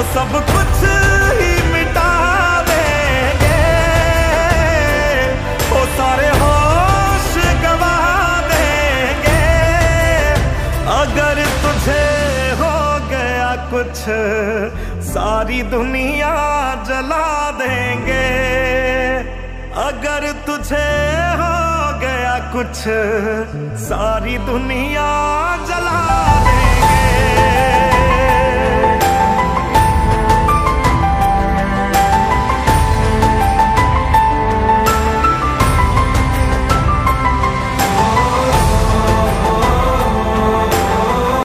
वो सब कुछ ही मिटा देंगे। वो सारे होश गवा देंगे। अगर तुझे हो गया कुछ, सारी दुनिया जला देंगे। अगर तुझे हो गया कुछ, सारी दुनिया जला